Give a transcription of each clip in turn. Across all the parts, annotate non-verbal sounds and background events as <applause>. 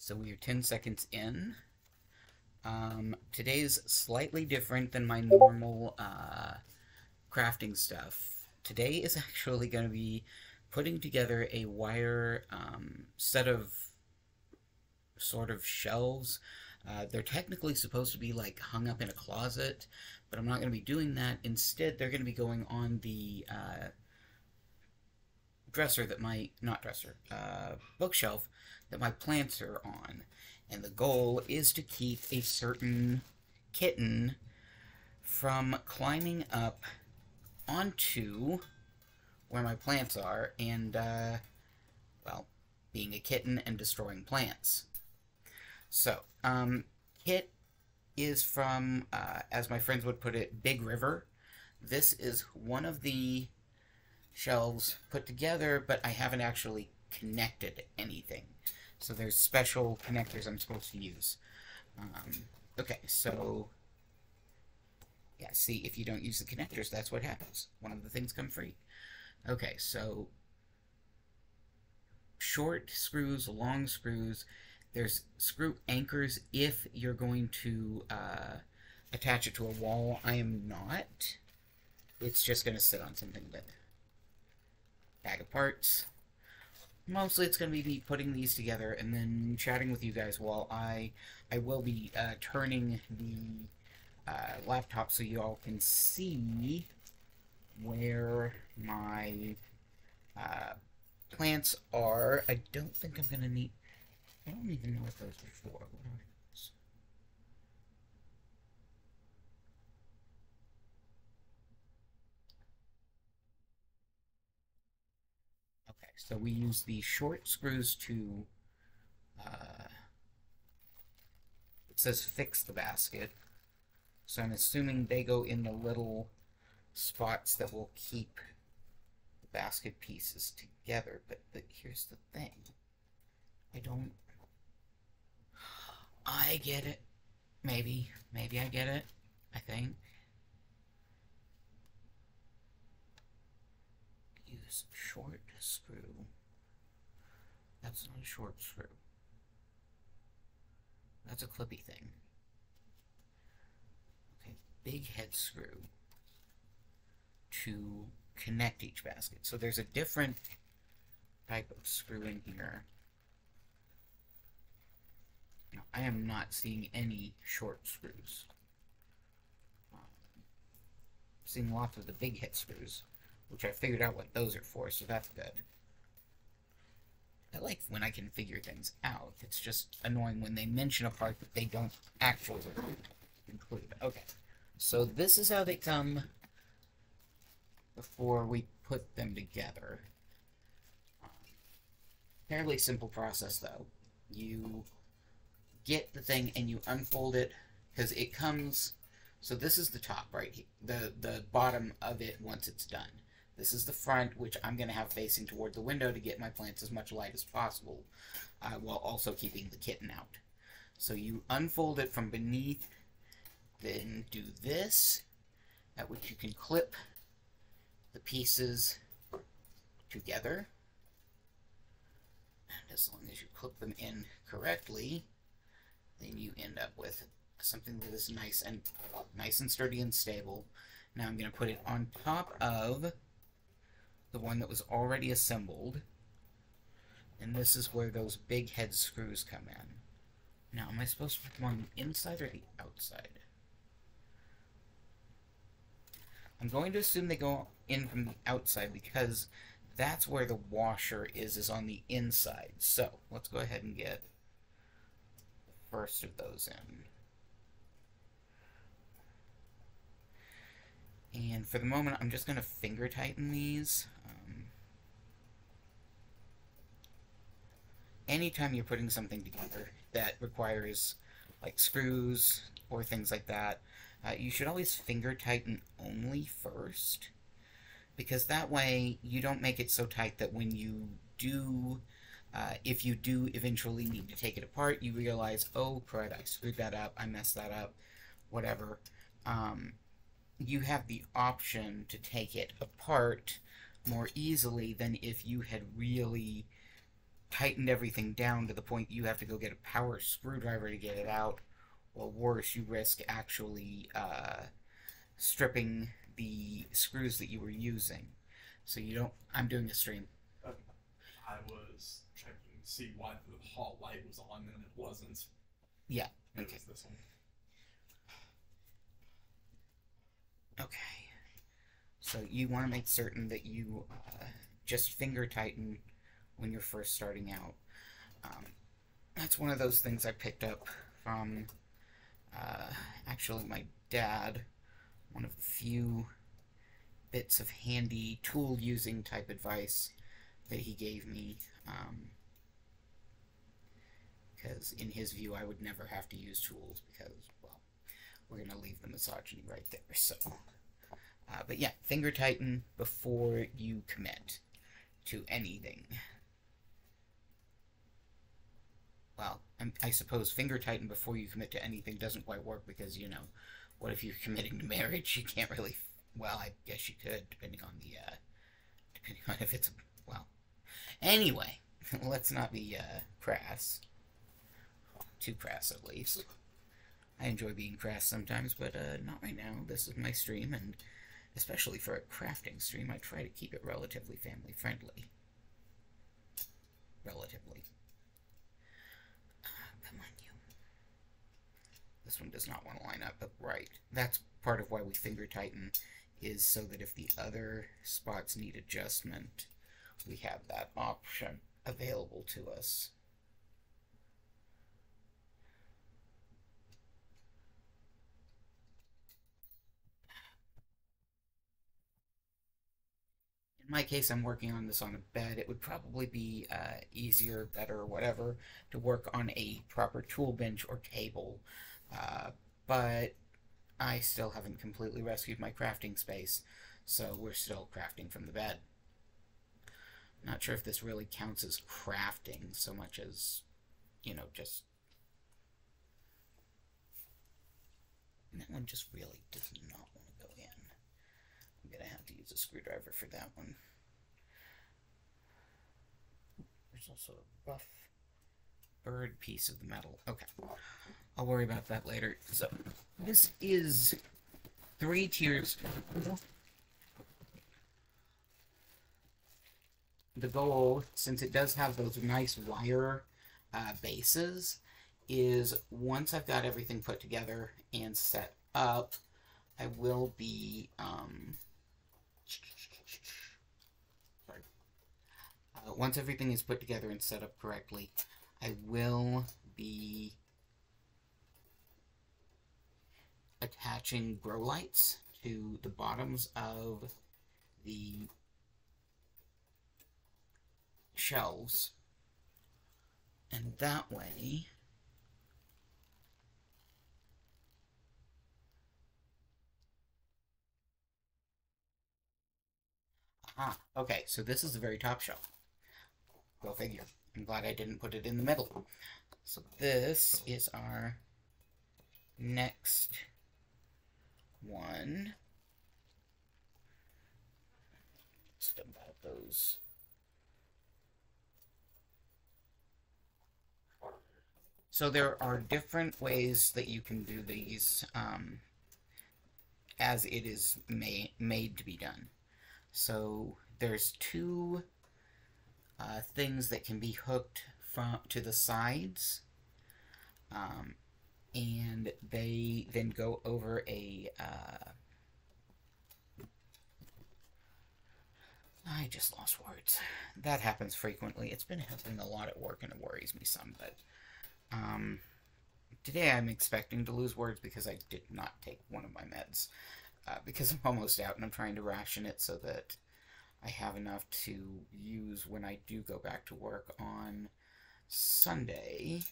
so we are 10 seconds in. Um, today's slightly different than my normal uh, crafting stuff. Today is <laughs> actually going to be putting together a wire um, set of sort of shelves. Uh, they're technically supposed to be like hung up in a closet, but I'm not going to be doing that. Instead, they're going to be going on the uh, dresser that my, not dresser, uh, bookshelf that my plants are on. And the goal is to keep a certain kitten from climbing up onto where my plants are and, uh, well, being a kitten and destroying plants. So, um, Kit is from, uh, as my friends would put it, Big River. This is one of the shelves put together, but I haven't actually connected anything. So there's special connectors I'm supposed to use. Um, okay, so... Yeah, see, if you don't use the connectors, that's what happens. One of the things come free. Okay, so... Short screws, long screws. There's screw anchors if you're going to uh, attach it to a wall. I am not. It's just going to sit on something but bag of parts mostly it's going to be me putting these together and then chatting with you guys while I I will be uh, turning the uh, laptop so you all can see where my uh, plants are. I don't think I'm going to need... I don't even know what those are for. So we use the short screws to, uh, it says fix the basket. So I'm assuming they go in the little spots that will keep the basket pieces together. But, but here's the thing. I don't... I get it. Maybe. Maybe I get it. I think. Use short screw. That's not a short screw. That's a clippy thing. Okay, big head screw to connect each basket. So there's a different type of screw in here. Now, I am not seeing any short screws. Um, seeing lots of the big head screws which I figured out what those are for, so that's good. I like when I can figure things out. It's just annoying when they mention a part that they don't actually include. Okay, so this is how they come before we put them together. Fairly simple process, though. You get the thing and you unfold it, because it comes... So this is the top right here, the, the bottom of it once it's done. This is the front, which I'm going to have facing toward the window to get my plants as much light as possible, uh, while also keeping the kitten out. So you unfold it from beneath, then do this, at which you can clip the pieces together. And as long as you clip them in correctly, then you end up with something that is nice and nice and sturdy and stable. Now I'm going to put it on top of the one that was already assembled. And this is where those big head screws come in. Now, am I supposed to put them on the inside or the outside? I'm going to assume they go in from the outside because that's where the washer is, is on the inside. So, let's go ahead and get the first of those in. And for the moment, I'm just going to finger tighten these. Um, anytime you're putting something together that requires like screws or things like that, uh, you should always finger tighten only first. Because that way you don't make it so tight that when you do, uh, if you do eventually need to take it apart, you realize, oh crud, I screwed that up, I messed that up, whatever. Um, you have the option to take it apart more easily than if you had really tightened everything down to the point you have to go get a power screwdriver to get it out, or worse, you risk actually uh, stripping the screws that you were using. So you don't. I'm doing a stream. I was checking to see why the hall light was on and it wasn't. Yeah, It was this one. Okay. So you want to make certain that you uh, just finger tighten when you're first starting out. Um, that's one of those things I picked up from uh, actually my dad. One of the few bits of handy tool using type advice that he gave me. Um, because in his view, I would never have to use tools because, we're going to leave the misogyny right there. So, uh, but yeah, finger tighten before you commit to anything. Well, I'm, I suppose finger tighten before you commit to anything doesn't quite work because, you know, what if you're committing to marriage? <laughs> You can't really. Well, I guess you could, depending on the. Uh, depending on if it's. a Well. Anyway, <laughs> let's not be uh, crass. Too crass, at least. I enjoy being crass sometimes, but uh, not right now. This is my stream, and especially for a crafting stream, I try to keep it relatively family friendly. Relatively. Ah, come on, you. This one does not want to line up, but right. That's part of why we finger tighten, is so that if the other spots need adjustment, we have that option available to us. My case, I'm working on this on a bed. It would probably be uh, easier, better, whatever, to work on a proper tool bench or table. Uh, but I still haven't completely rescued my crafting space, so we're still crafting from the bed. Not sure if this really counts as crafting so much as, you know, just. That one just really does not want to go in. I'm gonna have to use a screwdriver for that one. There's also a rough bird piece of the metal. Okay. I'll worry about that later. So, this is three tiers. The goal, since it does have those nice wire uh, bases, is once I've got everything put together and set up, I will be um, sorry. Uh, once everything is put together and set up correctly, I will be attaching grow lights to the bottoms of the shelves. And that way, Ah, okay, so this is the very top shelf. Go figure. I'm glad I didn't put it in the middle. So this is our next one. Still got those. So there are different ways that you can do these um, as it is ma- made to be done. So there's two uh, things that can be hooked from to the sides, um, and they then go over a. Uh, I just lost words. That happens frequently. It's been happening a lot at work, and it worries me some. But um, today I'm expecting to lose words because I did not take one of my meds uh, because I'm almost out and I'm trying to ration it so that I have enough to use when I do go back to work on Sunday.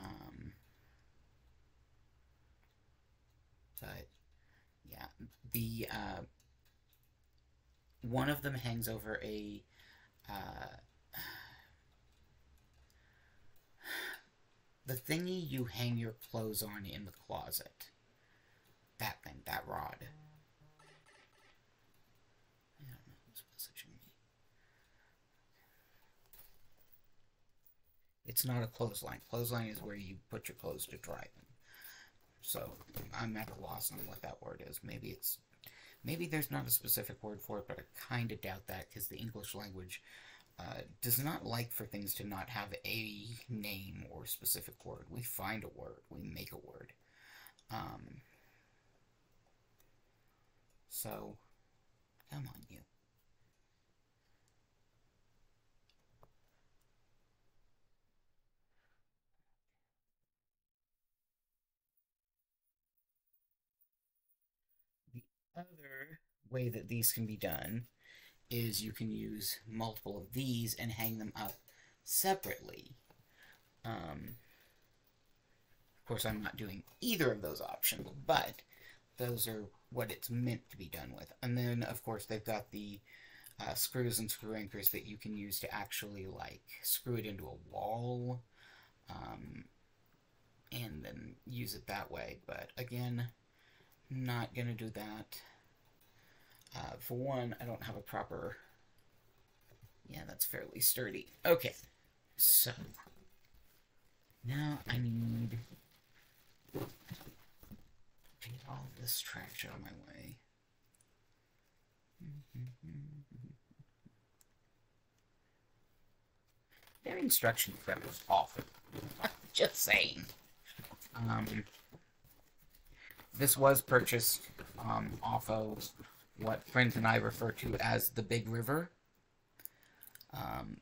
Um, but yeah, the uh, one of them hangs over a uh, <sighs> the thingy you hang your clothes on in the closet. That thing, that rod. I don't know who's messaging me. It's not a clothesline. Clothesline is where you put your clothes to dry them. So I'm at a loss on what that word is. Maybe it's maybe there's not a specific word for it, but I kind of doubt that because the English language uh, does not like for things to not have a name or specific word. We find a word, we make a word. Um, so, come on, you. Way that these can be done is you can use multiple of these and hang them up separately. Um, of course, I'm not doing either of those options, but those are what it's meant to be done with. And then, of course, they've got the uh, screws and screw anchors that you can use to actually, like, screw it into a wall, um, and then use it that way. But, again, not gonna do that. Uh, for one, I don't have a proper... Yeah, that's fairly sturdy. Okay, so... Now I need to get all this trash out of my way. Their instruction set was awful. Just saying. Um, this was purchased um, off of what friends and I refer to as the Big River. Um,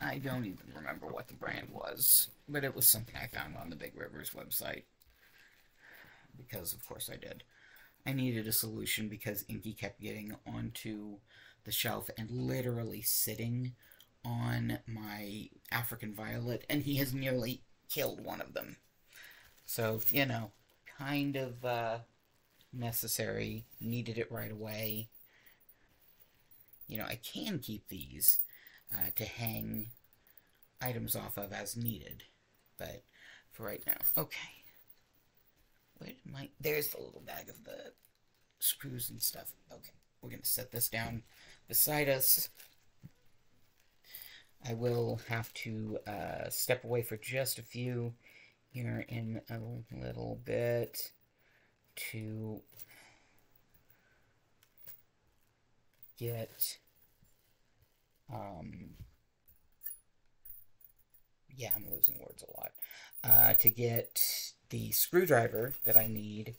I don't even remember what the brand was, but it was something I found on the Big Rivers website. Because, of course, I did. I needed a solution because Inky kept getting onto the shelf and literally sitting on my African violet, and he has nearly killed one of them. So, you know, kind of uh, necessary. Needed it right away. You know, I can keep these uh, to hang items off of as needed, but for right now, okay. Where my? There's the little bag of the screws and stuff. Okay, we're gonna set this down beside us. I will have to uh, step away for just a few here in a little bit to get um yeah i'm losing words a lot. Uh, to get the screwdriver that i need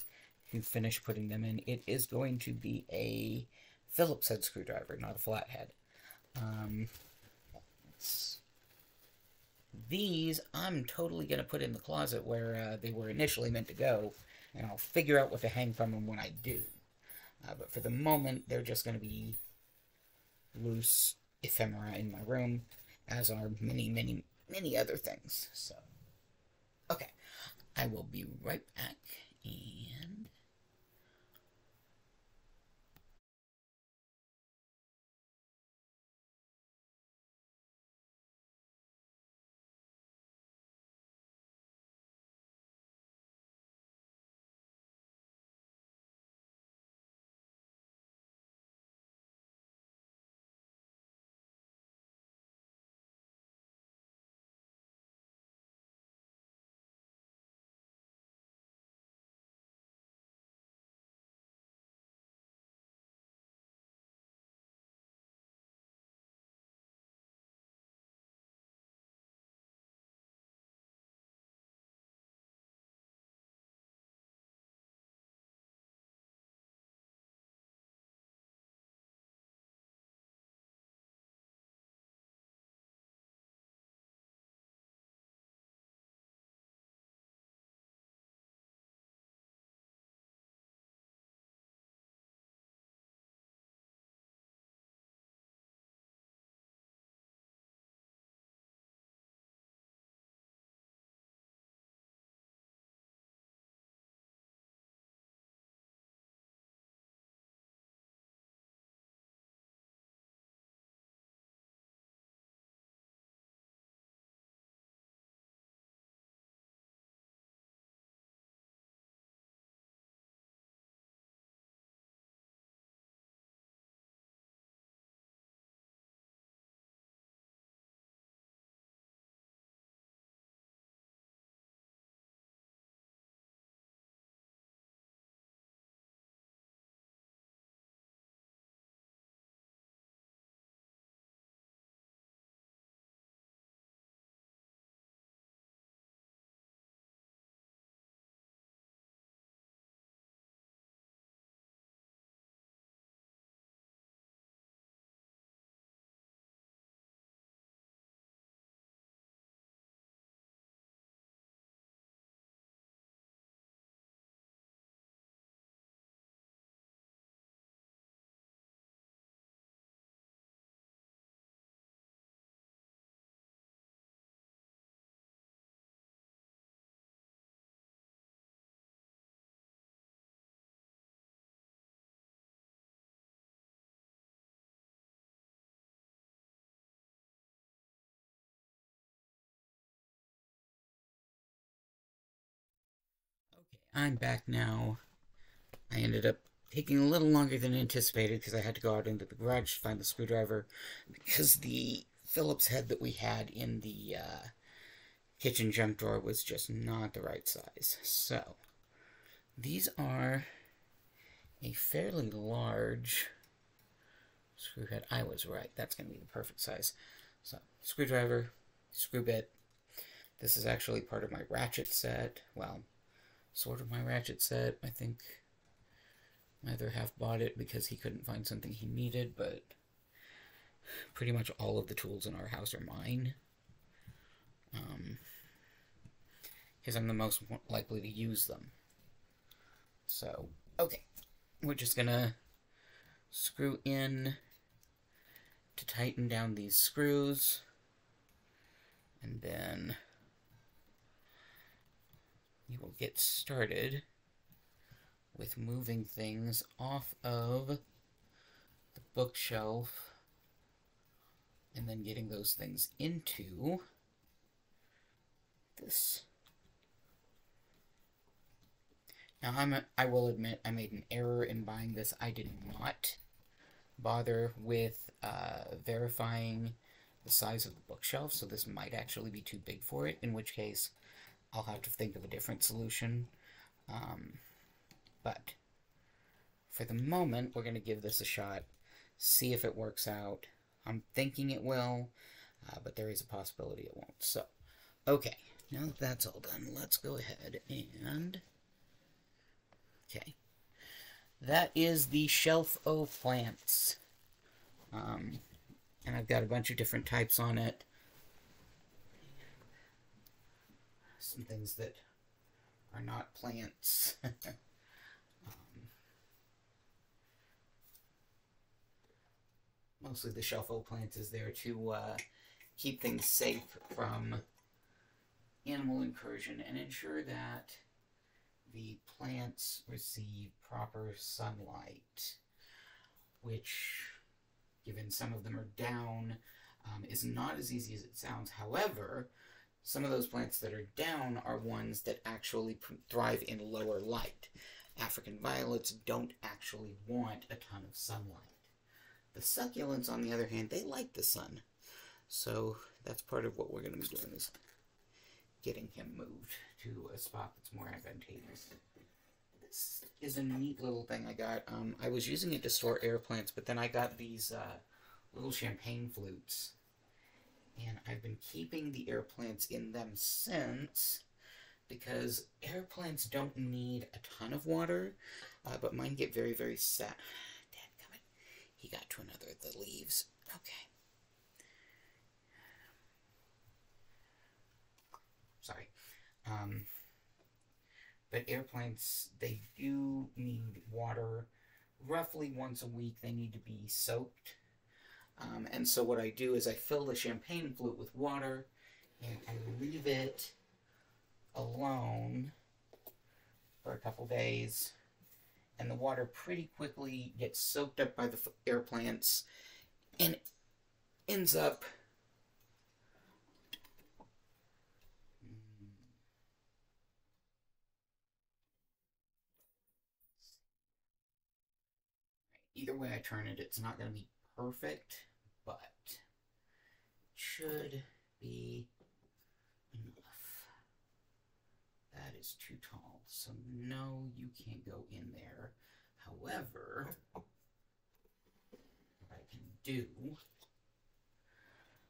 to finish putting them in it is going to be a phillips head screwdriver not a flathead. Um, these i'm totally going to put in the closet where uh, they were initially meant to go and i'll figure out what to hang from them when i do uh, but for the moment they're just going to be loose ephemera in my room, as are many, many, many other things. So, okay, I will be right back, and I'm back now. I ended up taking a little longer than anticipated because I had to go out into the garage to find the screwdriver because the Phillips head that we had in the uh, kitchen junk drawer was just not the right size. So, these are a fairly large screw head. I was right. That's going to be the perfect size. So, screwdriver, screw bit. This is actually part of my ratchet set. Well, sort of my ratchet set. I think my other half bought it because he couldn't find something he needed, but pretty much all of the tools in our house are mine. Um, because I'm the most likely to use them. So, okay. We're just gonna screw in to tighten down these screws. And then we will get started with moving things off of the bookshelf and then getting those things into this. Now, I'm a, I will admit I made an error in buying this. I did not bother with uh, verifying the size of the bookshelf, so this might actually be too big for it, in which case I'll have to think of a different solution. Um, but for the moment, we're going to give this a shot, see if it works out. I'm thinking it will, uh, but there is a possibility it won't. So, okay, now that that's all done, let's go ahead and... Okay. That is the shelf of plants. Um, and I've got a bunch of different types on it. Some things that are not plants. <laughs> um, mostly the shelf of plants is there to uh, keep things safe from animal incursion and ensure that the plants receive proper sunlight, which, given some of them are down, um, is not as easy as it sounds. However, some of those plants that are down are ones that actually thrive in lower light. African violets don't actually want a ton of sunlight. The succulents, on the other hand, they like the sun. So that's part of what we're going to be doing is getting him moved to a spot that's more advantageous. This is a neat little thing I got. Um, I was using it to store air plants, but then I got these uh, little champagne flutes. And I've been keeping the air plants in them since because air plants don't need a ton of water, uh, but mine get very, very sad. Dad, He got to another of the leaves. Okay. Sorry. Um, but air plants, they do need water roughly once a week. They need to be soaked. Um, and so what I do is I fill the champagne flute with water and I leave it alone for a couple days. And the water pretty quickly gets soaked up by the air plants and ends up either way I turn it, it's not going to be perfect, but should be enough. That is too tall, so no, you can't go in there. However, what I can do,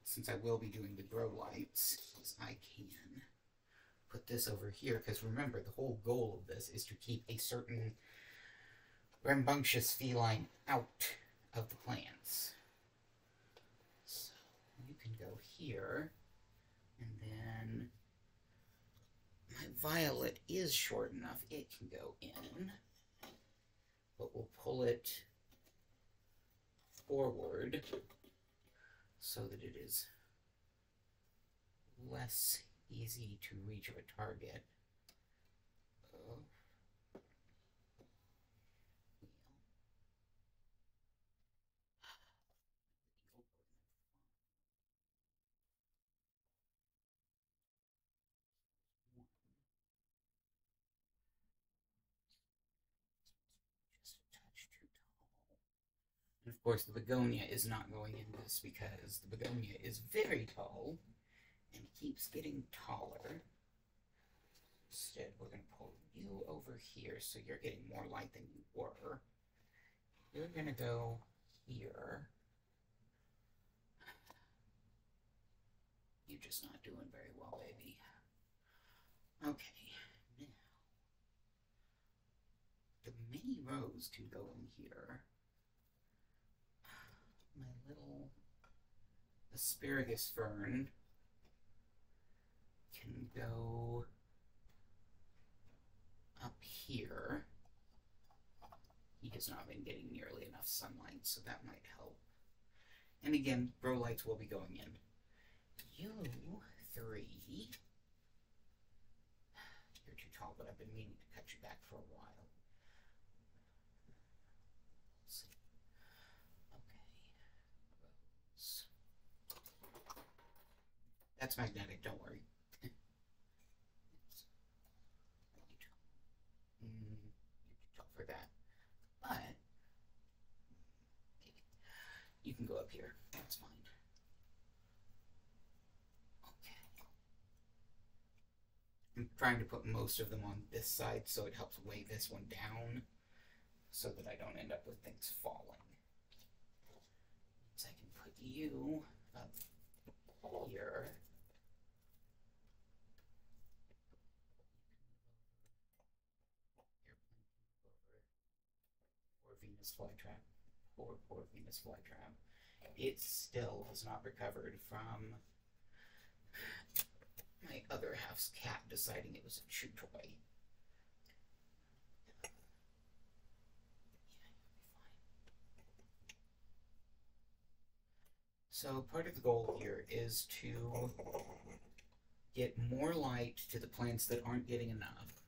since I will be doing the grow lights, is I can put this over here, because remember, the whole goal of this is to keep a certain rambunctious feline out of the plants. So you can go here, and then my violet is short enough, it can go in, but we'll pull it forward so that it is less easy to reach a target. Of course, the begonia is not going in this because the begonia is very tall and keeps getting taller. Instead, we're going to pull you over here so you're getting more light than you were. You're going to go here. You're just not doing very well, baby. Okay, now. The mini rose can go in here. Little asparagus fern can go up here. He has not been getting nearly enough sunlight, so that might help. And again, grow lights will be going in. You three. <sighs> You're too tall, but I've been meaning to cut you back for a while. Let's see. Okay. Rose. That's magnetic, don't worry. It's way too tall. You're too tall for that. But you can go up here. That's fine. Okay. I'm trying to put most of them on this side so it helps weigh this one down so that I don't end up with things falling. So I can put you up here. Poor Venus flytrap. Poor, poor Venus flytrap. It still has not recovered from my other half's cat deciding it was a chew toy. So part of the goal here is to get more light to the plants that aren't getting enough.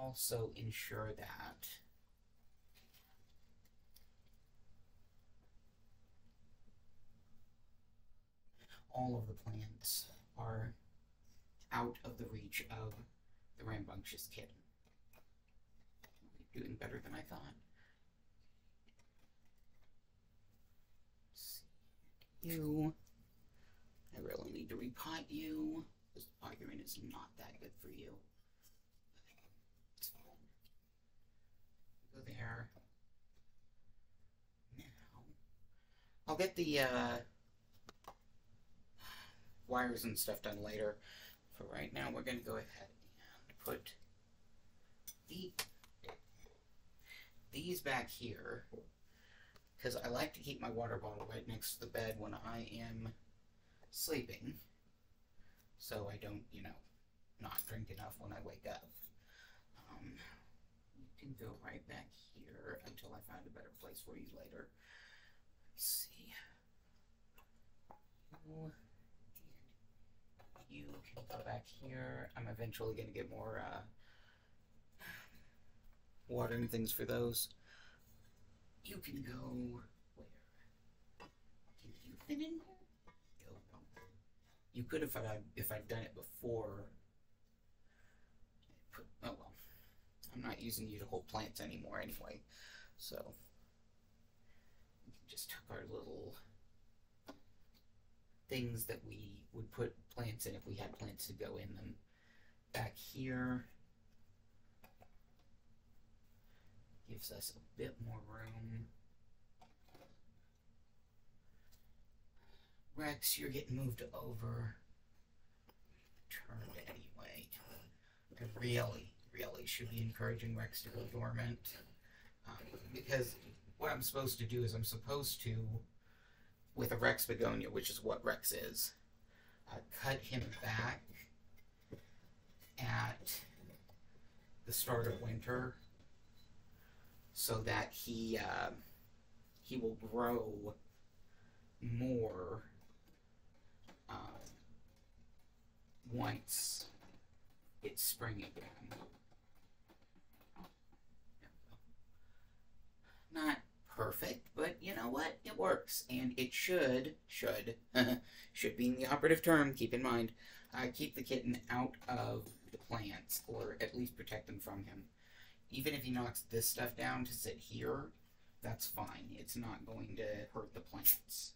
Also ensure that all of the plants are out of the reach of the rambunctious kitten. Doing better than I thought. You. I really need to repot you. This argument is not that good for you. It's fine. Go Now. I'll get the uh, wires and stuff done later. For right now, we're going to go ahead and put the these back here because I like to keep my water bottle right next to the bed when I am sleeping so I don't, you know, not drink enough when I wake up. Um, can go right back here until I find a better place for you later. Let's see. You, you can go back here. I'm eventually going to get more uh, watering things for those. You can go where? Can you fit in there? You could if I if I'd done it before. Put, oh well, I'm not using you to hold plants anymore anyway, so just took our little things that we would put plants in if we had plants to go in them back here. gives us a bit more room. Rex, you're getting moved over. Turned anyway. Really, really should be encouraging Rex to go dormant. Um, because what I'm supposed to do is I'm supposed to, with a Rex begonia, which is what Rex is, uh, cut him back at the start of winter so that he uh, he will grow more um, once it's spring again. Not perfect, but you know what? It works, and it should should <laughs> should be the operative term. Keep in mind, uh, keep the kitten out of the plants, or at least protect them from him. Even if he knocks this stuff down to sit here, that's fine. It's not going to hurt the plants.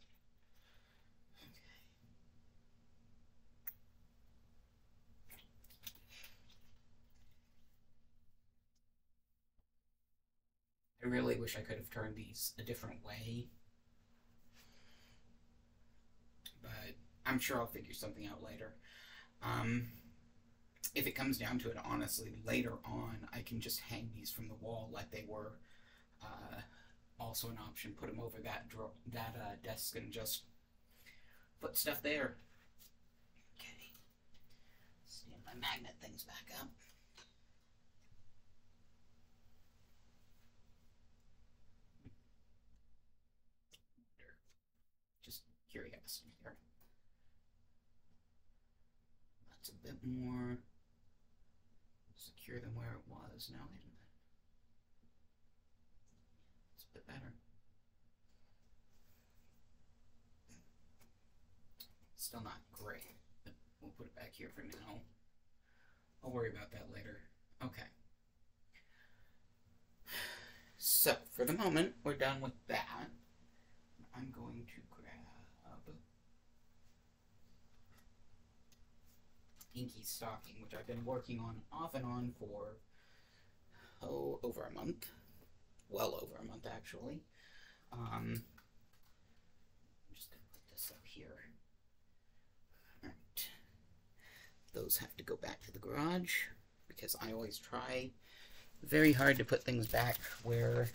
I really wish I could have turned these a different way. But I'm sure I'll figure something out later. Um, if it comes down to it, honestly, later on, I can just hang these from the wall like they were. Uh, also an option. Put them over that drawer, that uh, desk, and just put stuff there. Okay. Stand my magnet things back up. Just curiosity here. That's a bit more secure than where it was now, isn't it? It's a bit better. Still not great, but we'll put it back here for now. I'll worry about that later. Okay. So, for the moment, we're done with that. I'm going to grab Inky Stocking, which I've been working on off and on for, oh, over a month. Well over a month, actually. Um, I'm just going to put this up here. Alright. Those have to go back to the garage, because I always try very hard to put things back where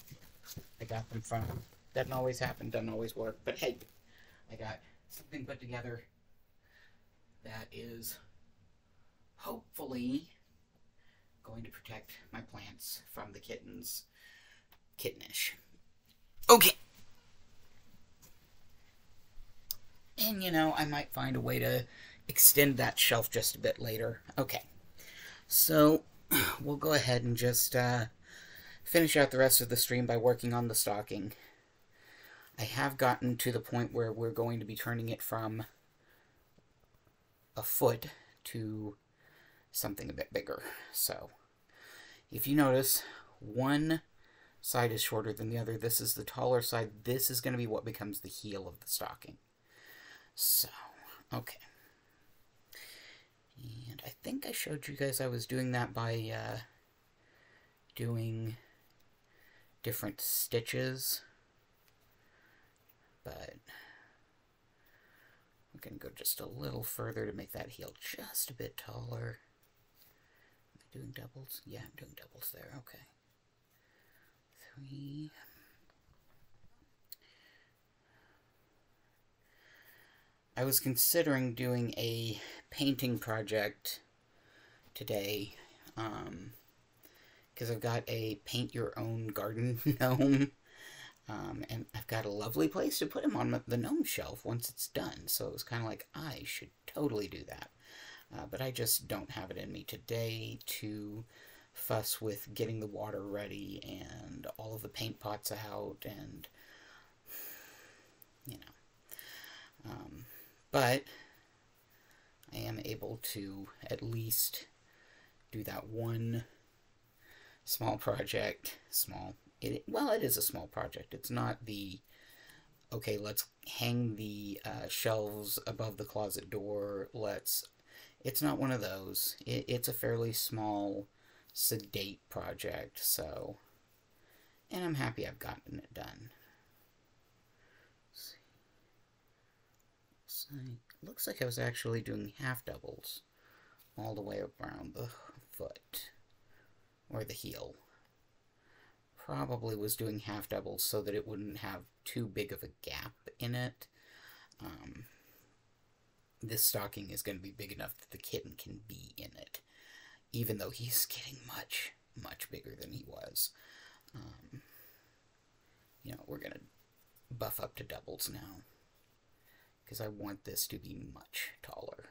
I got them from. Doesn't always happen, doesn't always work, but hey, I got something put together that is hopefully going to protect my plants from the kittens. Kittenish. Okay. And you know, I might find a way to extend that shelf just a bit later. Okay. So, <clears throat> we'll go ahead and just uh, finish out the rest of the stream by working on the stocking. I have gotten to the point where we're going to be turning it from a foot to something a bit bigger. So, if you notice, one side is shorter than the other. This is the taller side. This is going to be what becomes the heel of the stocking. So, okay. And I think I showed you guys I was doing that by uh, doing different stitches. But we can go just a little further to make that heel just a bit taller. Doing doubles? Yeah, I'm doing doubles there. Okay. Three. I was considering doing a painting project today Um, because I've got a paint your own garden <laughs> gnome um, and I've got a lovely place to put him on the gnome shelf once it's done so it was kind of like I should totally do that uh, but I just don't have it in me today to fuss with getting the water ready and all of the paint pots out and you know um, but I am able to at least do that one small project. Small. It, well, it is a small project. It's not the, okay, let's hang the uh, shelves above the closet door. Let's, it's not one of those. It, it's a fairly small, sedate project, so, and I'm happy I've gotten it done. looks like I was actually doing half doubles all the way around the foot or the heel. Probably was doing half doubles so that it wouldn't have too big of a gap in it. Um, this stocking is going to be big enough that the kitten can be in it, even though he's getting much, much bigger than he was. Um, you know, we're going to buff up to doubles now because I want this to be much taller.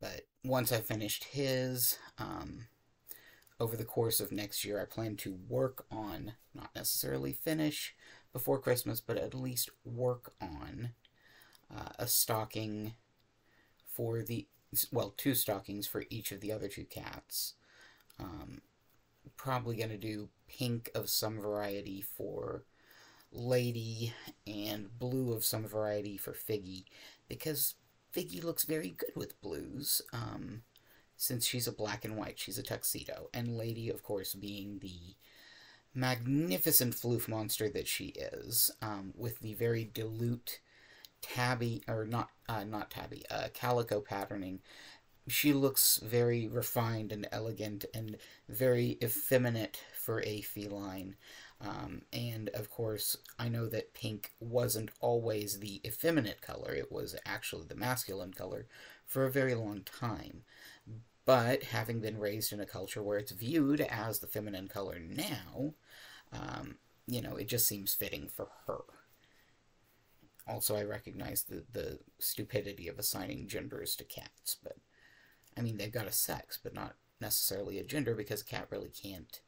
But once I finished his, um, over the course of next year, I plan to work on, not necessarily finish before Christmas, but at least work on uh, a stocking for the, well, two stockings for each of the other two cats. Um, probably going to do pink of some variety for Lady and blue of some variety for Figgy because Figgy looks very good with blues. Um, since she's a black and white, she's a tuxedo. And Lady, of course, being the magnificent floof monster that she is, um, with the very dilute tabby, or not, uh, not tabby, uh, calico patterning. She looks very refined and elegant and very effeminate for a feline. Um, and of course, I know that pink wasn't always the effeminate color, it was actually the masculine color for a very long time. But having been raised in a culture where it's viewed as the feminine color now, um, you know, it just seems fitting for her. Also, I recognize the, the stupidity of assigning genders to cats, but I mean, they've got a sex, but not necessarily a gender because a cat really can't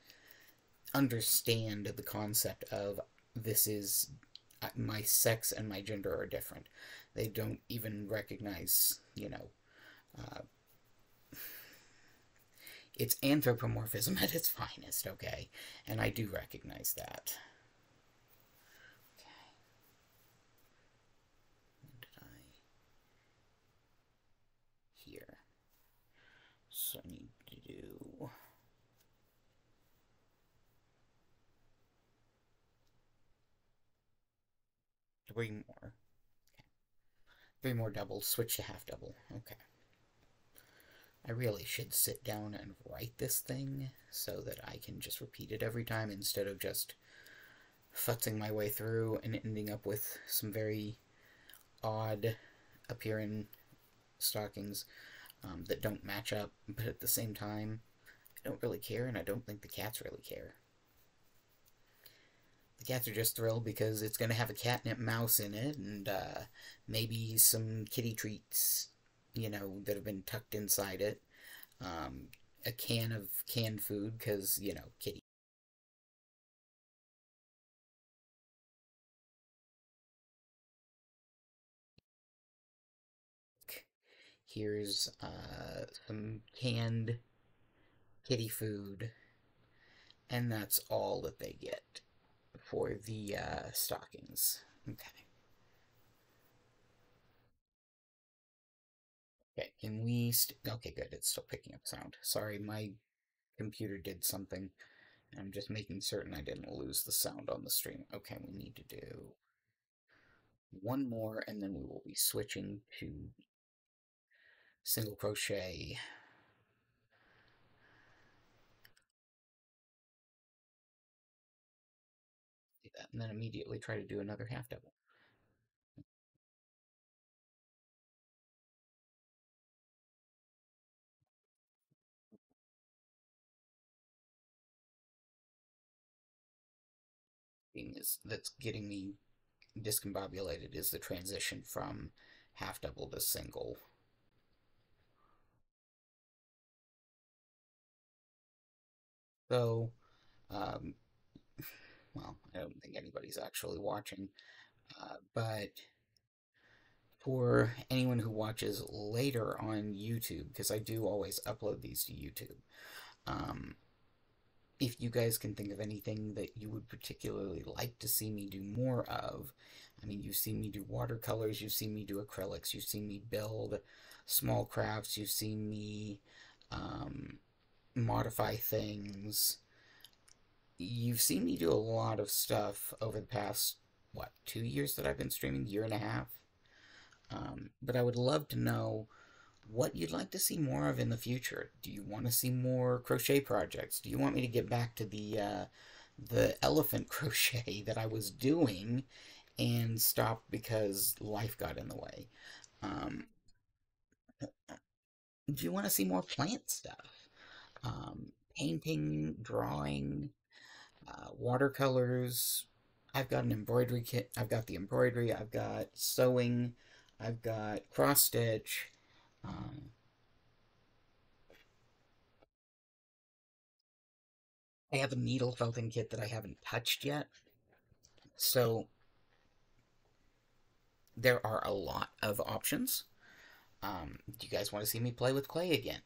understand the concept of this is uh, my sex and my gender are different. They don't even recognize, you know, uh, it's anthropomorphism <laughs> at its finest, okay? And I do recognize that. Okay. Here need to do... Three more. Three more doubles. Switch to half double. Okay. I really should sit down and write this thing so that I can just repeat it every time instead of just futzing my way through and ending up with some very odd appearing stockings um, that don't match up, but at the same time, I don't really care, and I don't think the cats really care. The cats are just thrilled because it's going to have a catnip mouse in it, and uh, maybe some kitty treats you know, that have been tucked inside it. Um, a can of canned food, because, you know, kitty. Here's uh, some canned kitty food, and that's all that they get for the uh, stockings. Okay. Okay, can we... okay, good, it's still picking up sound. Sorry, my computer did something. I'm just making certain I didn't lose the sound on the stream. Okay, we need to do one more, and then we will be switching to single crochet. And then immediately try to do another half double. Thing is that's getting me discombobulated is the transition from half double to single. So, um, I don't think anybody's actually watching, uh, but for anyone who watches later on YouTube, because I do always upload these to YouTube, um, if you guys can think of anything that you would particularly like to see me do more of. I mean, you've seen me do watercolors, you've seen me do acrylics, you've seen me build small crafts, you've seen me um, modify things. You've seen me do a lot of stuff over the past, what, two years that I've been streaming, year and a half. Um, but I would love to know what you'd like to see more of in the future. Do you want to see more crochet projects? Do you want me to get back to the uh, the elephant <laughs> crochet that I was doing and stop because life got in the way? Um, do you want to see more plant stuff? Um, painting, drawing, uh, watercolors. I've got an embroidery kit. I've got the embroidery. I've got sewing. I've got cross stitch. Um, I have a needle felting kit that I haven't touched yet. So there are a lot of options. Um, do you guys want to see me play with clay again?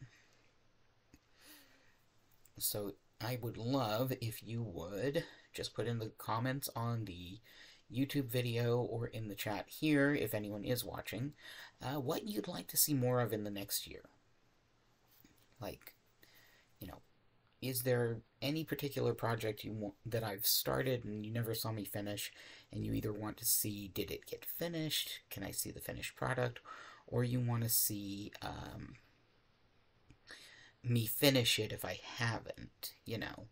So I would love if you would just put in the comments on the YouTube video or in the chat here, if anyone is watching, uh, what you'd like to see more of in the next year. Like, you know, is there any particular project you want that I've started and you never saw me finish, and you either want to see did it get finished, can I see the finished product, or you want to see um, me finish it if I haven't, you know.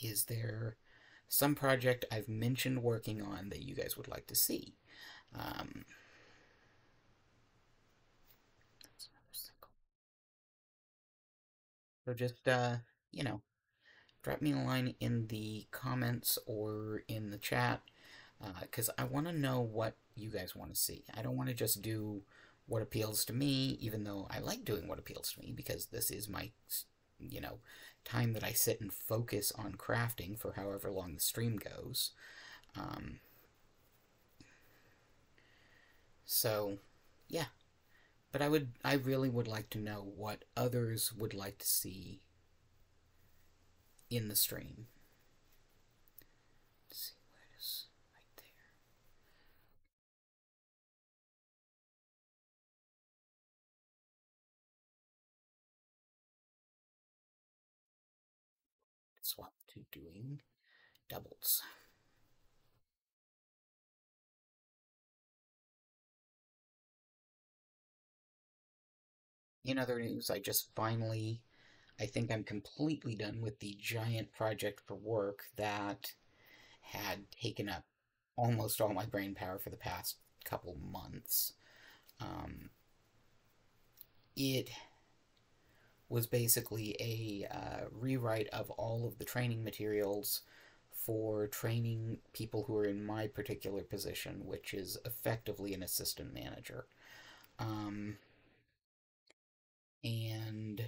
Is there some project I've mentioned working on that you guys would like to see? Um, so just, uh, you know, drop me a line in the comments or in the chat because uh, I want to know what you guys want to see. I don't want to just do what appeals to me, even though I like doing what appeals to me because this is my, you know, time that I sit and focus on crafting for however long the stream goes. Um, so, yeah. But I would, I really would like to know what others would like to see in the stream. Let's see what it is right there. Swap to doing doubles. In other news, I just finally I think I'm completely done with the giant project for work that had taken up almost all my brain power for the past couple months. Um, it was basically a uh, rewrite of all of the training materials for training people who are in my particular position, which is effectively an assistant manager. Um, and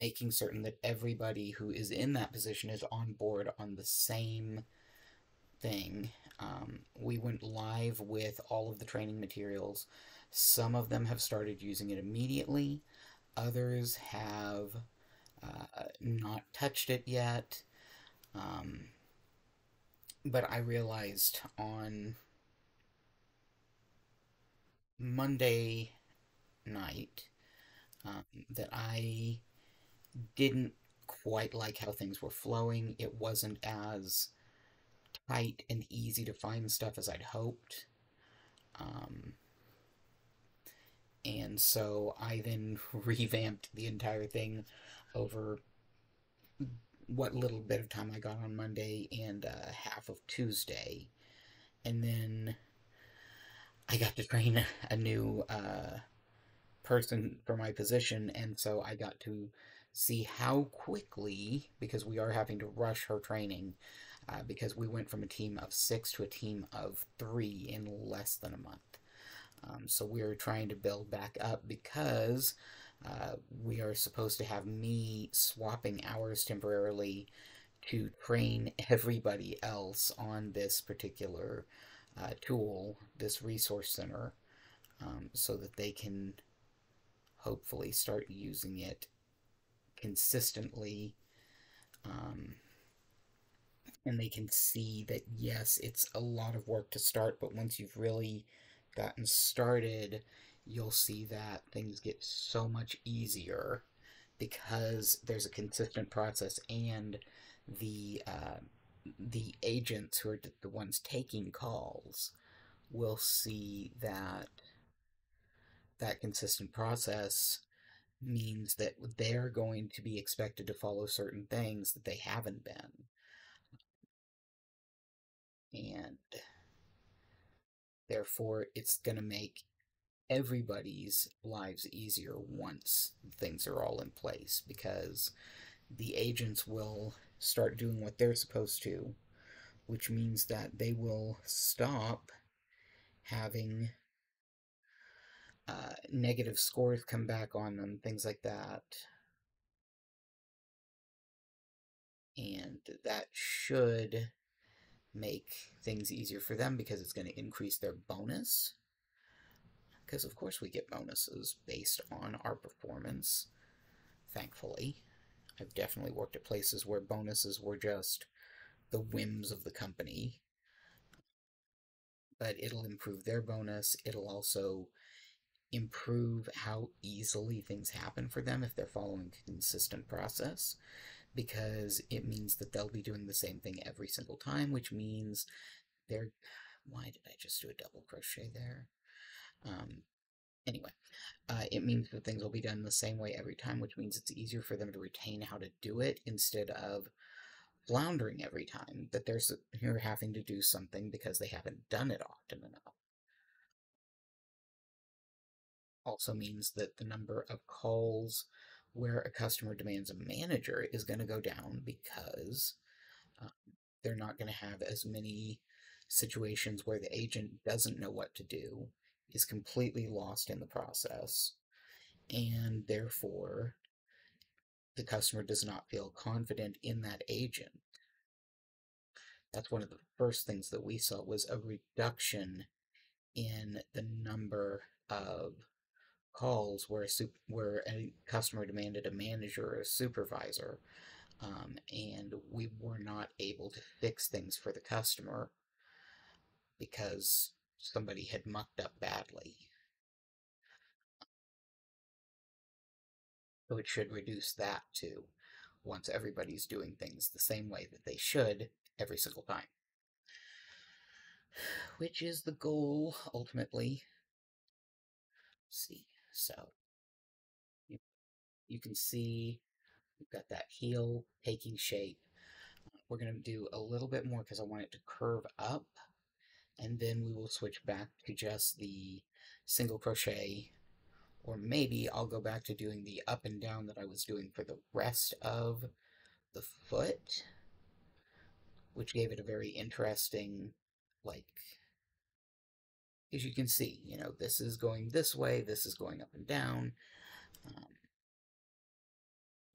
making certain that everybody who is in that position is on board on the same thing. Um, we went live with all of the training materials. Some of them have started using it immediately. Others have uh, not touched it yet. Um, but I realized on Monday night um, that I didn't quite like how things were flowing. It wasn't as and easy to find stuff as I'd hoped. Um, and so I then <laughs> revamped the entire thing over what little bit of time I got on Monday and uh, half of Tuesday. And then I got to train <laughs> a new uh, person for my position, and so I got to see how quickly, because we are having to rush her training, uh, because we went from a team of six to a team of three in less than a month. Um, so we are trying to build back up because uh, we are supposed to have me swapping hours temporarily to train everybody else on this particular uh, tool, this resource center, um, so that they can hopefully start using it consistently um, and they can see that yes it's a lot of work to start but once you've really gotten started you'll see that things get so much easier because there's a consistent process and the uh, the agents who are the ones taking calls will see that that consistent process means that they're going to be expected to follow certain things that they haven't been. And therefore, it's going to make everybody's lives easier once things are all in place because the agents will start doing what they're supposed to, which means that they will stop having uh, negative scores come back on them, things like that. And that should make things easier for them because it's going to increase their bonus. Because, of course, we get bonuses based on our performance, thankfully. I've definitely worked at places where bonuses were just the whims of the company. But it'll improve their bonus. It'll also improve how easily things happen for them if they're following a consistent process because it means that they'll be doing the same thing every single time, which means they're. Why did I just do a double crochet there? Um, anyway, uh, it means that things will be done the same way every time, which means it's easier for them to retain how to do it instead of floundering every time that they're here having to do something because they haven't done it often enough. Also means that the number of calls where a customer demands a manager is going to go down because um, they're not going to have as many situations where the agent doesn't know what to do, is completely lost in the process, and therefore the customer does not feel confident in that agent. That's one of the first things that we saw was a reduction in the number of calls where a sup- where a customer demanded a manager or a supervisor, um, and we were not able to fix things for the customer because somebody had mucked up badly. So it should reduce that too, once everybody's doing things the same way that they should every single time. <sighs> Which is the goal, ultimately. Let's see. So you, you can see we've got that heel taking shape. We're going to do a little bit more because I want it to curve up. And then we will switch back to just the single crochet. Or maybe I'll go back to doing the up and down that I was doing for the rest of the foot. Which gave it a very interesting, like, as you can see, you know, this is going this way, this is going up and down. Um,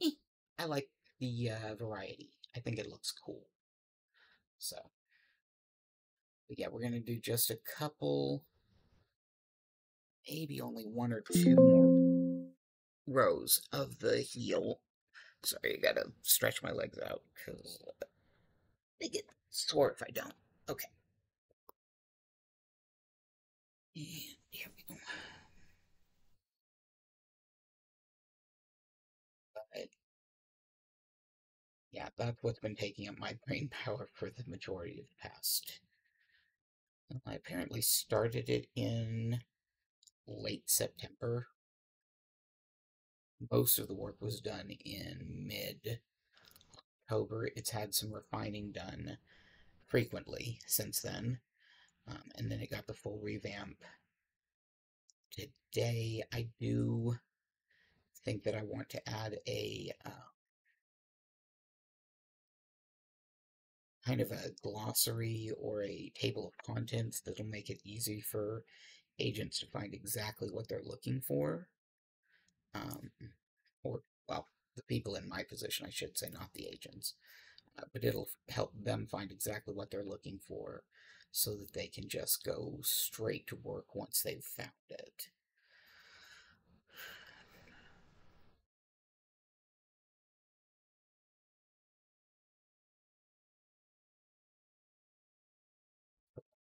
eh, I like the uh, variety. I think it looks cool. So, but yeah, we're going to do just a couple, maybe only one or two more rows of the heel. Sorry, I gotta stretch my legs out because they get sore if I don't. Okay. And here we go. But, yeah, that's what's been taking up my brain power for the majority of the past. I apparently started it in late September. Most of the work was done in mid October. It's had some refining done frequently since then. Um, and then it got the full revamp today. I do think that I want to add a uh, kind of a glossary or a table of contents that'll make it easy for agents to find exactly what they're looking for. Um, or, well, the people in my position, I should say, not the agents. Uh, but it'll help them find exactly what they're looking for so that they can just go straight to work once they've found it.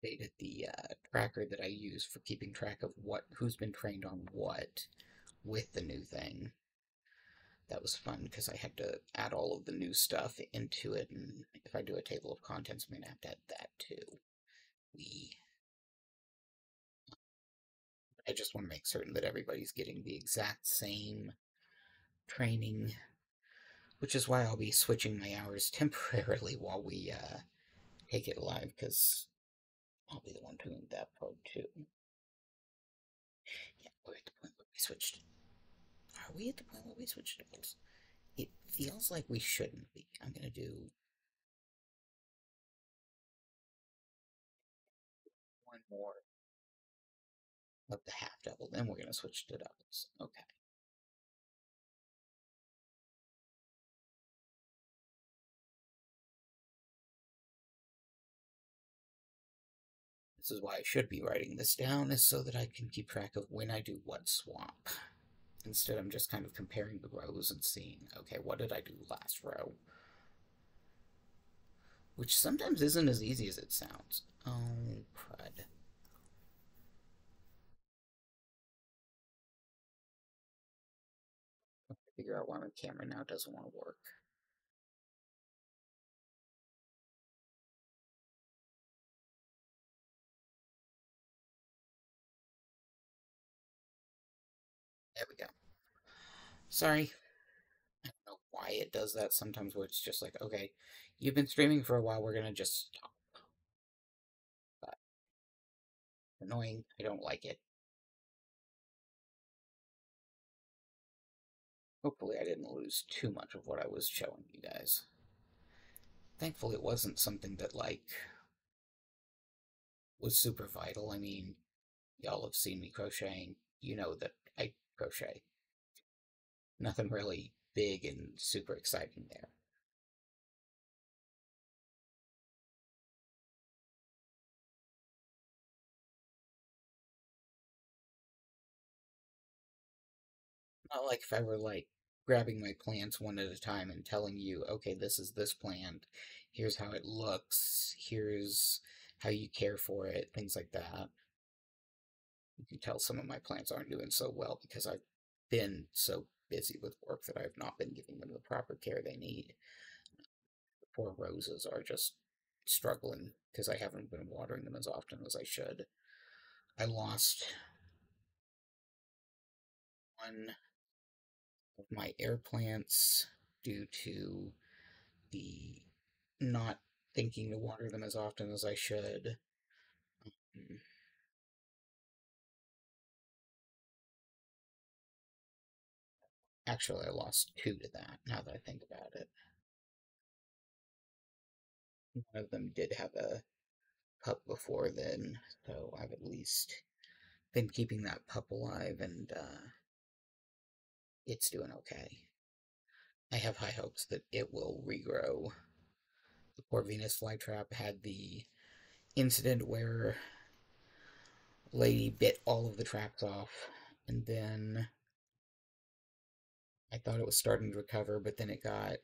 Updated the uh, tracker that I use for keeping track of what who's been trained on what with the new thing. That was fun because I had to add all of the new stuff into it, and if I do a table of contents, I'm going to have to add that too we I just want to make certain that everybody's getting the exact same training, which is why I'll be switching my hours <laughs> temporarily while we uh, take it live, because I'll be the one doing that part too. Yeah, we're at the point where we switched. Are we at the point where we switched? It feels like we shouldn't be. I'm gonna do more of the half double. Then we're going to switch to doubles. Okay. This is why I should be writing this down, is so that I can keep track of when I do what swap. Instead, I'm just kind of comparing the rows and seeing, okay, what did I do last row? Which sometimes isn't as easy as it sounds. Oh, crud. Figure out why my camera now doesn't want to work. There we go. Sorry. I don't know why it does that sometimes where it's just like, okay, you've been streaming for a while, we're gonna just stop. But annoying, I don't like it. Hopefully I didn't lose too much of what I was showing you guys. Thankfully it wasn't something that like was super vital. I mean, y'all have seen me crocheting. You know that I crochet. Nothing really big and super exciting there. Not like if I were like grabbing my plants one at a time and telling you, okay, this is this plant, here's how it looks, here's how you care for it, things like that. You can tell some of my plants aren't doing so well because I've been so busy with work that I've not been giving them the proper care they need. The poor roses are just struggling because I haven't been watering them as often as I should. I lost one my air plants due to the not thinking to water them as often as I should. Um, actually, I lost two to that now that I think about it. One of them did have a pup before then, so I've at least been keeping that pup alive and uh, it's doing okay. I have high hopes that it will regrow. The poor Venus flytrap had the incident where lady bit all of the traps off, and then I thought it was starting to recover, but then it got.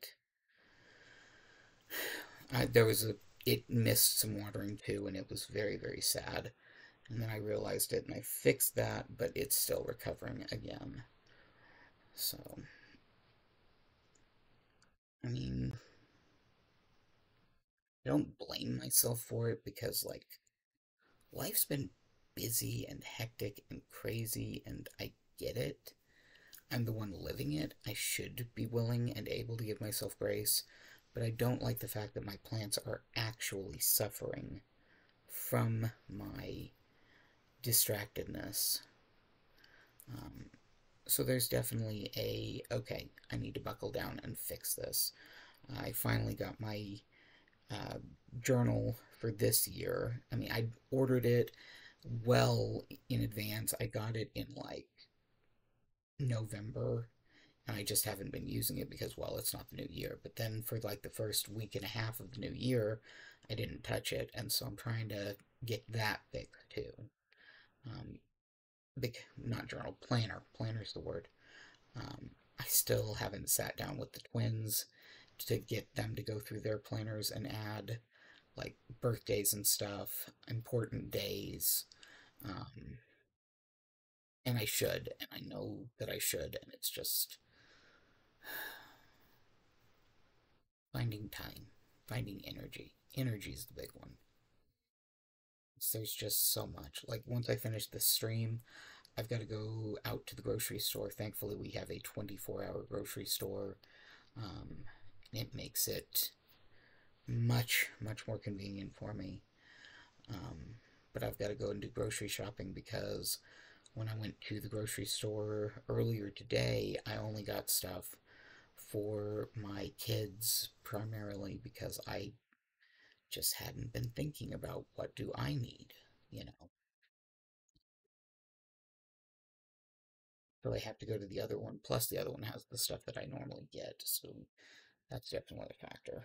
I, there was a. It missed some watering too, and it was very, very sad. And then I realized it and I fixed that, but it's still recovering again. So, I mean, I don't blame myself for it because, like, life's been busy and hectic and crazy, and I get it. I'm the one living it. I should be willing and able to give myself grace, but I don't like the fact that my plants are actually suffering from my distractedness. Um, so there's definitely a okay, I need to buckle down and fix this. I finally got my uh, journal for this year. I mean, I ordered it well in advance. I got it in like November, and I just haven't been using it because, well, it's not the new year. But then for like the first week and a half of the new year, I didn't touch it, and so I'm trying to get that fixed too. Um, big not journal planner. Planner's the word. Um, i still haven't sat down with the twins to get them to go through their planners and add like birthdays and stuff important days um, and i should and i know that i should and it's just <sighs> finding time finding energy. Energy is the big one there's just so much. Like, once I finish the stream, I've got to go out to the grocery store. Thankfully, we have a 24 hour grocery store. Um, it makes it much, much more convenient for me. Um, but I've got to go and do grocery shopping because when I went to the grocery store earlier today, I only got stuff for my kids primarily because I just hadn't been thinking about what do I need, you know. So I have to go to the other one, plus the other one has the stuff that I normally get, so that's definitely a factor.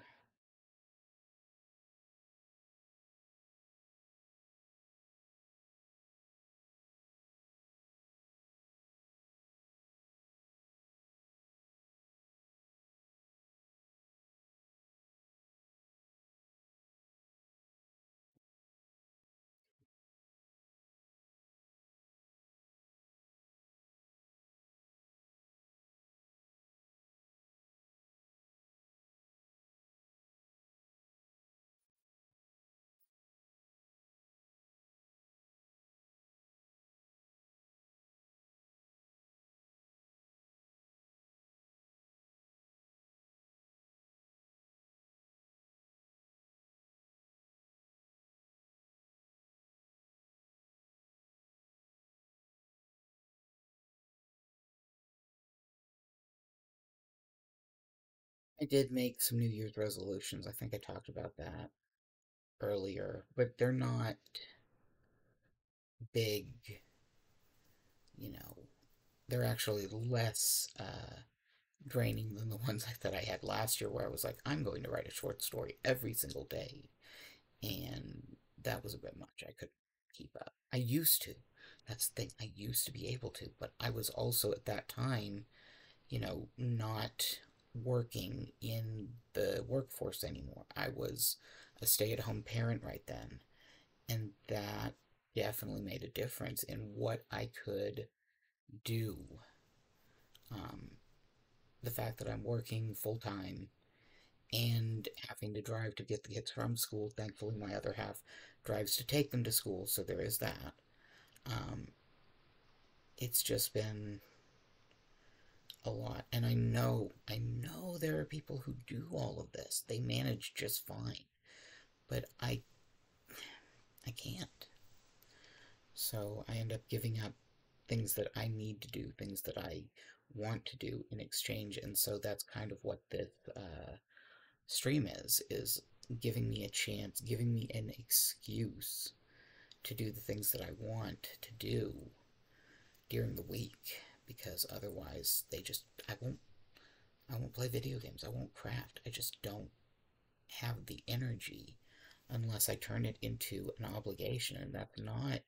I did make some New Year's resolutions. I think I talked about that earlier, but they're not big, you know, they're actually less uh, draining than the ones that I had last year, where I was like, I'm going to write a short story every single day. And that was a bit much. I couldn't keep up. I used to. That's the thing. I used to be able to, but I was also at that time, you know, not working in the workforce anymore. I was a stay at home parent right then. And that definitely made a difference in what I could do. Um, the fact that I'm working full time and having to drive to get the kids from school. Thankfully, my other half drives to take them to school, so there is that. Um, it's just been a lot. And I know, I know there are people who do all of this. They manage just fine. But I, I can't. So I end up giving up things that I need to do, things that I want to do in exchange. And so that's kind of what this uh, stream is, is giving me a chance, giving me an excuse to do the things that I want to do during the week because otherwise they just I won't I won't play video games. I won't craft. I just don't have the energy unless I turn it into an obligation and that's not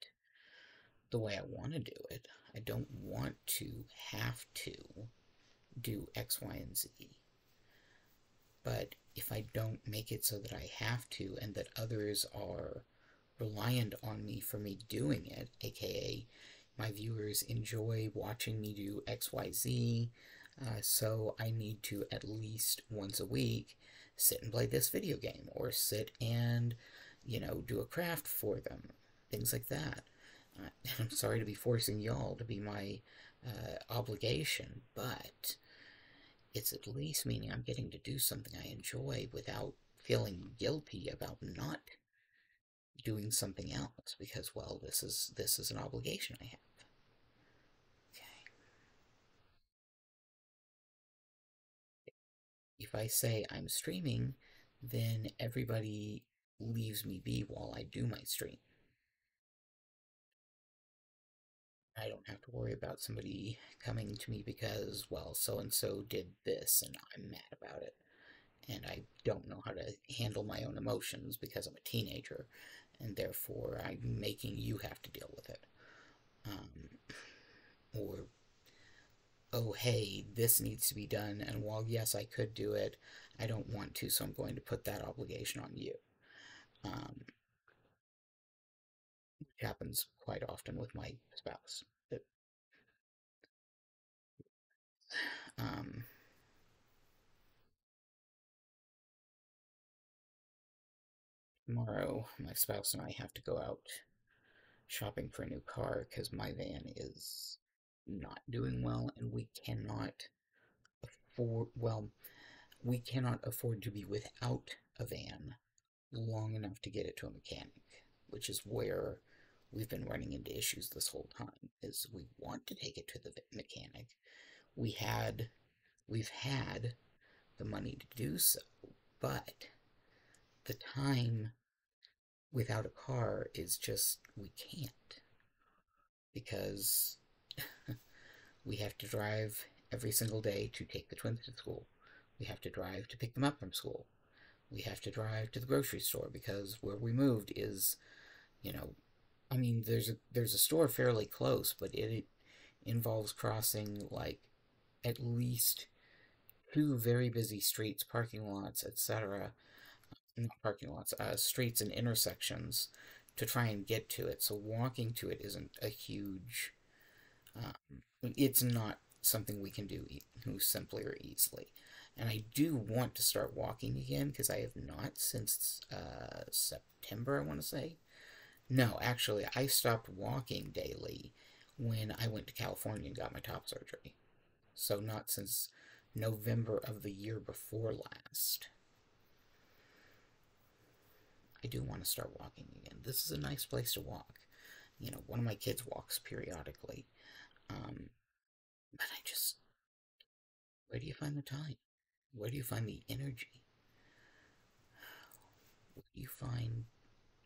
the way I want to do it. I don't want to have to do X, Y, and Z. But if I don't make it so that I have to and that others are reliant on me for me doing it, aka my viewers enjoy watching me do XYZ, uh, so I need to at least once a week sit and play this video game, or sit and, you know, do a craft for them, things like that. Uh, <laughs> I'm sorry to be forcing y'all to be my uh, obligation, but it's at least meaning I'm getting to do something I enjoy without feeling guilty about not doing something else because well this is this is an obligation I have. Okay. If I say I'm streaming, then everybody leaves me be while I do my stream. I don't have to worry about somebody coming to me because, well, so and so did this and I'm mad about it. And I don't know how to handle my own emotions because I'm a teenager, and therefore I'm making you have to deal with it. Um, or, oh, hey, this needs to be done, and while yes, I could do it, I don't want to, so I'm going to put that obligation on you. Um, which happens quite often with my spouse. Um, tomorrow, my spouse and I have to go out shopping for a new car because my van is not doing well and we cannot afford, well, we cannot afford to be without a van long enough to get it to a mechanic, which is where we've been running into issues this whole time is we want to take it to the mechanic. We had we've had the money to do so, but the time without a car is just we can't because <laughs> We have to drive every single day to take the twins to school. We have to drive to pick them up from school. We have to drive to the grocery store because where we moved is, you know, I mean, there's a there's a store fairly close, but it, involves crossing like at least two very busy streets, parking lots, etc. Not parking lots, uh, streets and intersections to try and get to it. So walking to it isn't a huge. Um, it's not something we can do e simply or easily. And I do want to start walking again because I have not since uh, September, I want to say. No, actually, I stopped walking daily when I went to California and got my top surgery. So, not since November of the year before last. I do want to start walking again. This is a nice place to walk. You know, one of my kids walks periodically. Um, but I just. Where do you find the time? Where do you find the energy? Where do you find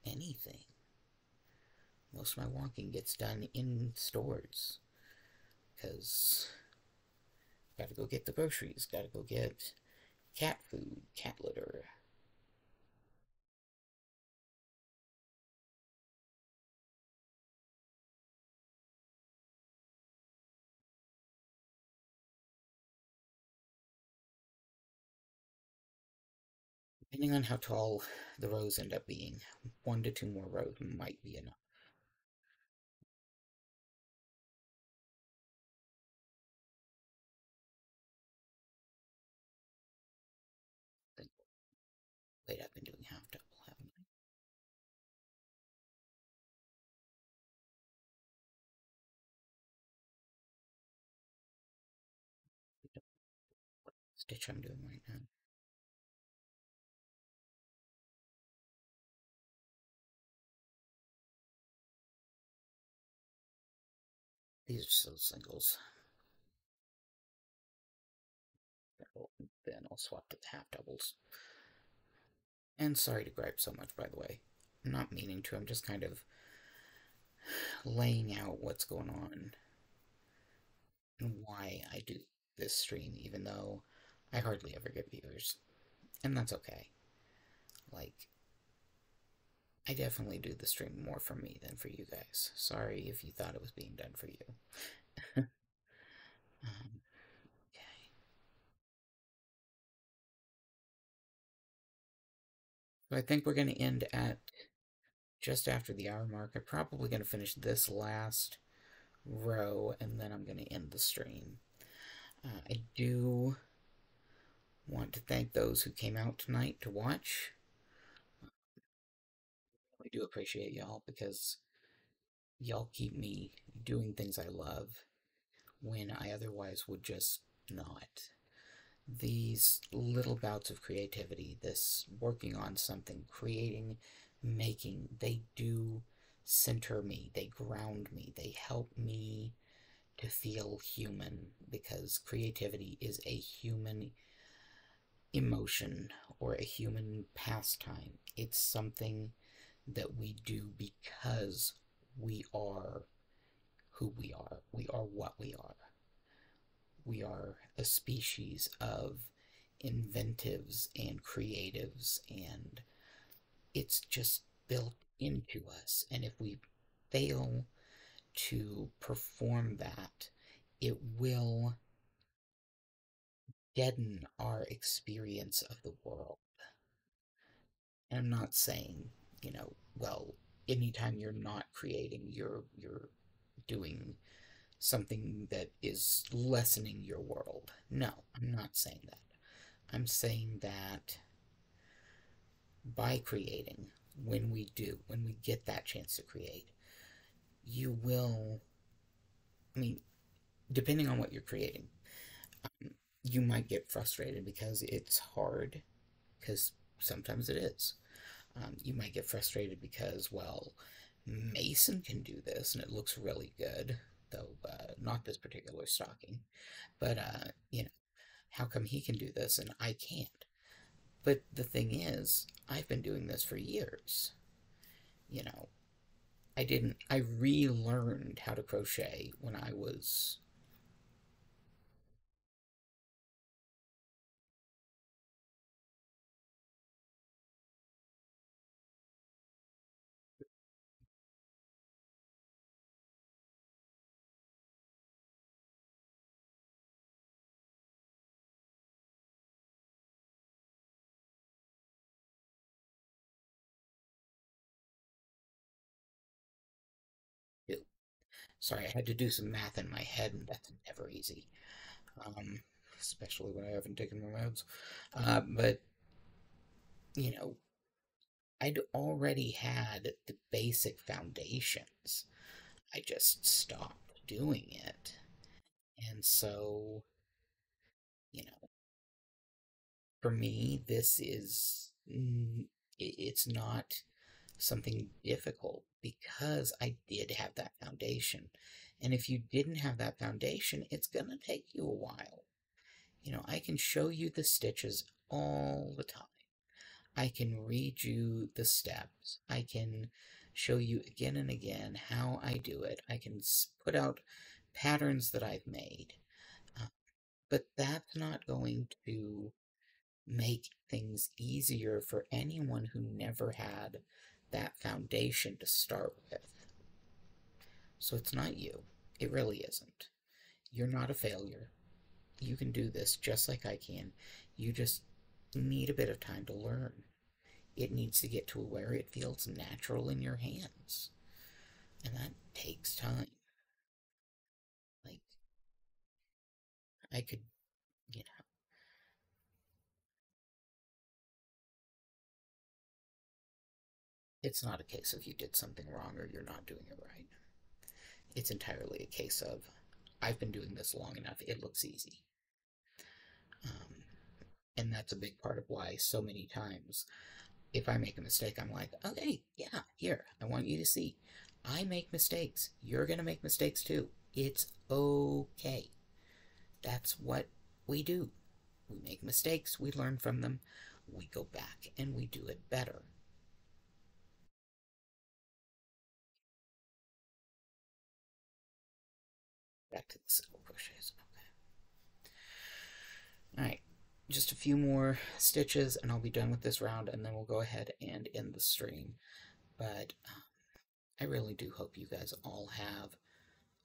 anything? Most of my walking gets done in stores. Because. Gotta go get the groceries, gotta go get cat food, cat litter. Depending on how tall the rows end up being, one to two more rows might be enough. Wait, I've been doing half double, haven't I? Stitch I'm doing right These are still singles. Then I'll swap to the half doubles. And sorry to gripe so much, by the way. I'm not meaning to, I'm just kind of laying out what's going on and why I do this stream, even though I hardly ever get viewers. And that's okay. Like, I definitely do the stream more for me than for you guys. Sorry if you thought it was being done for you. <laughs> um, okay. So I think we're going to end at just after the hour mark. I'm probably going to finish this last row and then I'm going to end the stream. Uh, I do want to thank those who came out tonight to watch. Do appreciate y'all because y'all keep me doing things I love when I otherwise would just not. These little bouts of creativity, this working on something, creating, making, they do center me, they ground me, they help me to feel human because creativity is a human emotion or a human pastime. It's something that we do because we are who we are. We are what we are. We are a species of inventives and creatives, and it's just built into us. And if we fail to perform that, it will deaden our experience of the world. And I'm not saying, you know, well, anytime you're not creating, you're you're doing something that is lessening your world. No, I'm not saying that. I'm saying that by creating, when we do, when we get that chance to create, you will, I mean, depending on what you're creating, um, you might get frustrated because it's hard, because sometimes it is. Um, you might get frustrated because, well, Mason can do this and it looks really good, though uh, not this particular stocking. But, uh, you know, how come he can do this and I can't? But the thing is, I've been doing this for years. You know, I didn't, I relearned how to crochet when I was Sorry, I had to do some math in my head, and that's never easy. Um, especially when I haven't taken my meds. Uh, but, you know, I'd already had the basic foundations. I just stopped doing it. And so, you know, for me, this is, it's not something difficult because I did have that foundation. And if you didn't have that foundation, it's going to take you a while. You know, I can show you the stitches all the time. I can read you the steps. I can show you again and again how I do it. I can put out patterns that I've made. Uh, but that's not going to make things easier for anyone who never had that foundation to start with. So it's not you. It really isn't. You're not a failure. You can do this just like I can. You just need a bit of time to learn. It needs to get to where it feels natural in your hands. And that takes time. Like, I could, it's not a case of you did something wrong or you're not doing it right. It's entirely a case of I've been doing this long enough, it looks easy. Um, and that's a big part of why so many times, if I make a mistake, I'm like, okay, yeah, here, I want you to see. I make mistakes. You're going to make mistakes too. It's okay. That's what we do. We make mistakes, we learn from them, we go back and we do it better. Back to the single crochets. Okay. Alright, just a few more stitches and I'll be done with this round and then we'll go ahead and end the stream. But um, I really do hope you guys all have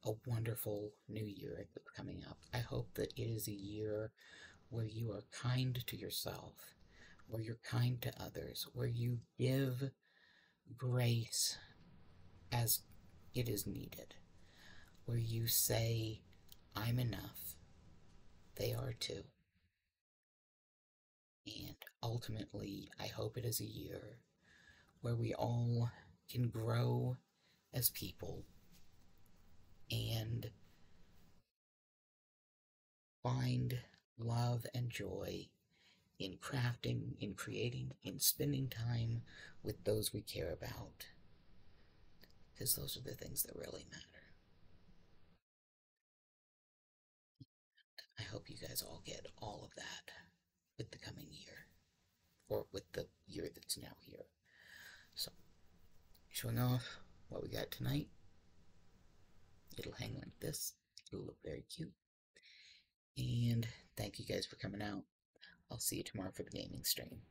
a wonderful new year coming up. I hope that it is a year where you are kind to yourself, where you're kind to others, where you give grace as it is needed where you say, I'm enough. They are too. And ultimately, I hope it is a year where we all can grow as people and find love and joy in crafting, in creating, in spending time with those we care about. Because those are the things that really matter. I hope you guys all get all of that with the coming year, or with the year that's now here. So, showing off what we got tonight. It'll hang like this. It'll look very cute. And thank you guys for coming out. I'll see you tomorrow for the gaming stream.